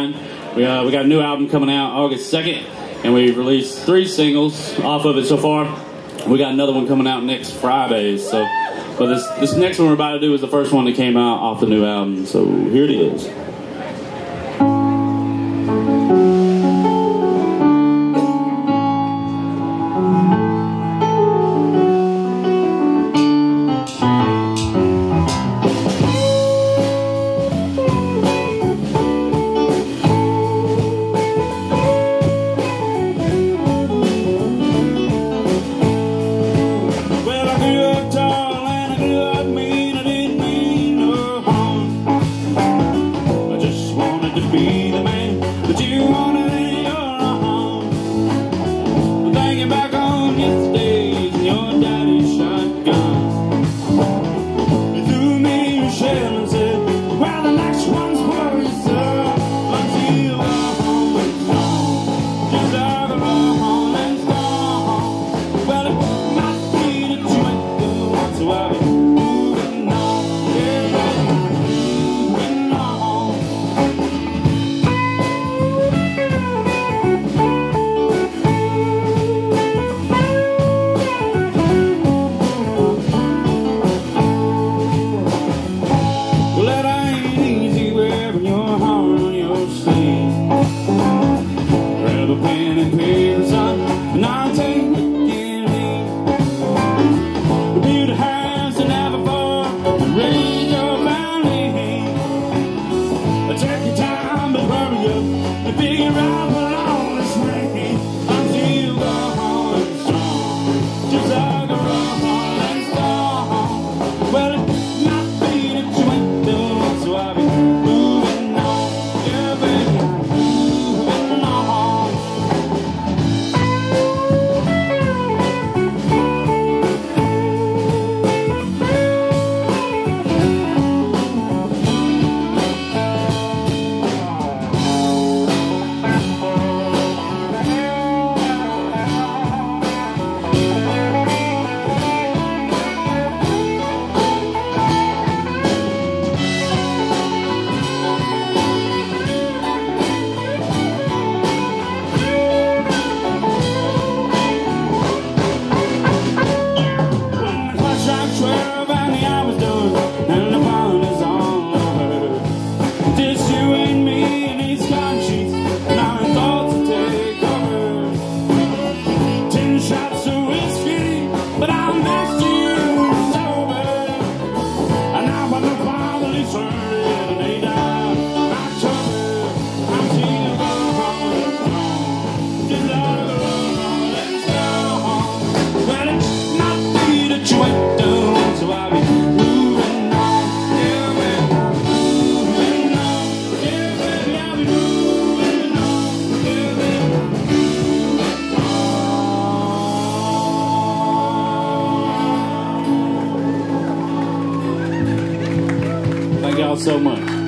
We, uh, we got a new album coming out August 2nd, and we've released three singles off of it so far. We got another one coming out next Friday. So, but this this next one we're about to do is the first one that came out off the new album. So here it is. big round y'all so much.